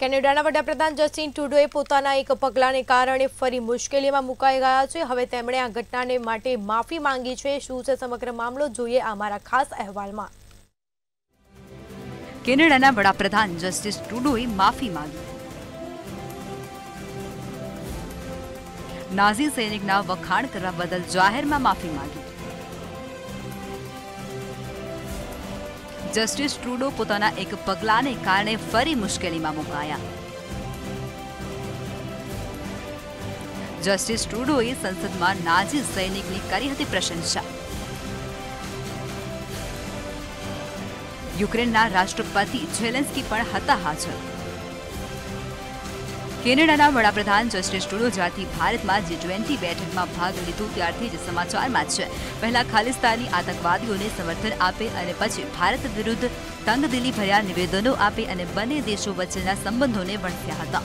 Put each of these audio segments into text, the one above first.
કેનેડાના વડાપ્રધાન જસ્ટિન ટુડોએ પોતાના એક પગલાંને કારણે ફરી મુશ્કેલીમાં મુકાઈ ગયા છે. હવે તેમણે આ ઘટનાને માટે માફી માંગી છે. શું છે સમગ્ર મામલો? જોઈએ અમારા ખાસ અહેવાલમાં. કેનેડાના વડાપ્રધાન જસ્ટિસ ટુડોએ માફી માંગી. નાઝી સૈનિકના વખાણ કરવા બદલ જાહેરમાં માફી માંગી. જસ્ટિસ ટ્રુડો પોતાના એક પગલાંને કારણે ફરી મુશ્કેલીમાં મુકાયા. જસ્ટિસ ટ્રુડોએ સંસદમાં નાઝી સૈનિકની કરી હતી પ્રશંસા. યુક્રેનના રાષ્ટ્રપતિ ઝેલેન્સ્કી પણ હતા હાજર. કેનેડાના વડાપ્રધાન જસ્ટિસ ટ્રુડો જ્યારથી ભારતમાં જી ટ્વેન્ટી બેઠકમાં ભાગ લીધો, ત્યારથી જ સમાચારમાં છે. પહેલા ખાલિસ્તાની આતંકવાદીઓને સમર્થન આપે અને પછી ભારત વિરુદ્ધ તંગદિલી ભર્યા નિવેદનો આપે અને બંને દેશો વચ્ચેના સંબંધોને વણસ્યા હતા.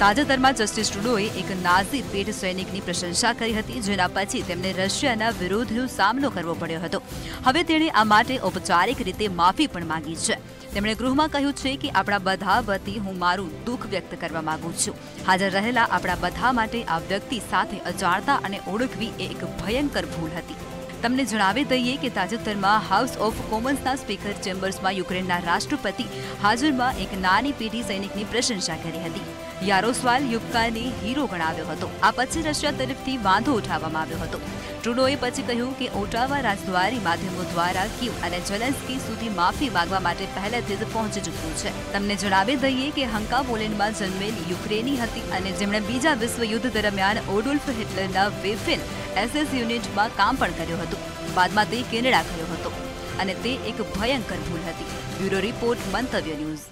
તાજેતરમાં જસ્ટિસ ટ્રુડોએ એક નાઝી પેટ સૈનિકની પ્રશંસા કરી હતી, જેના પછી તેમને રશિયાના વિરોધનો સામનો કરવો પડ્યો હતો. હવે તેણે આ માટે ઔપચારિક રીતે માફી પણ માંગી છે. તેમણે ગૃહમાં કહ્યું છે કે આપણા બધા વતી હું મારું દુઃખ વ્યક્ત કરવા માંગુ છું. હાજર રહેલા આપણા બધા માટે આ વ્યક્તિ સાથે અજાણતા અને ઓળખવી એ એક ભયંકર ભૂલ હતી. તમને જણાવી દઈએ કે તાજેતરમાં હાઉસ ઓફ કોમન્સના સ્પીકર ચેમ્બર્સમાં યુક્રેનના રાષ્ટ્રપતિ હાજરમાં એક નાની પેઢી સૈનિકની પ્રશંસા કરી હતી. યારોસ્વાલ યુક્કાને હીરો ગણાવ્યો હતો. આ પછી રશિયા તરફથી વાંધો ઉઠાવવામાં આવ્યો હતો. ટ્રુડોએ પછી કહ્યું કે ઓટાવા રાજદ્વારી માધ્યમો દ્વારા કીવ અને ઝેલેન્સ્કી સુધી માફી માંગવા માટે પહેલેથી જ પહોંચી ચૂક્યું છે. તમને જણાવી દઈએ કે હંકા પોલેન્ડમાં જન્મેલી યુક્રેની હતી અને જેમણે બીજા વિશ્વયુદ્ધ દરમિયાન ઓડોલ્ફ હિટલરના વેફેન એસએસ યુનિટમાં કામ પણ કર્યું હતું. બાદમાં તે કેનેડા ગયો હતો અને તે એક ભયંકર ભૂલ હતી. Bureau report Mantavya news.